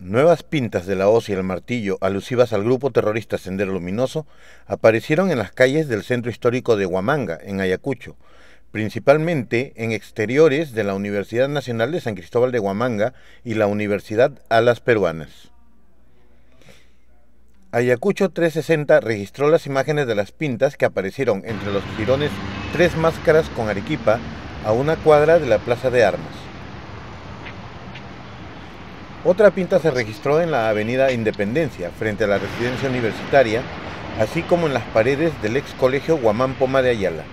Nuevas pintas de la hoz y el martillo, alusivas al grupo terrorista Sendero Luminoso, aparecieron en las calles del centro histórico de Huamanga, en Ayacucho, principalmente en exteriores de la Universidad Nacional de San Cristóbal de Huamanga y la Universidad Alas Peruanas. Ayacucho 360 registró las imágenes de las pintas que aparecieron entre los jirones Tres Máscaras con Arequipa a una cuadra de la Plaza de Armas. Otra pinta se registró en la avenida Independencia, frente a la residencia universitaria, así como en las paredes del ex colegio Guamán Poma de Ayala.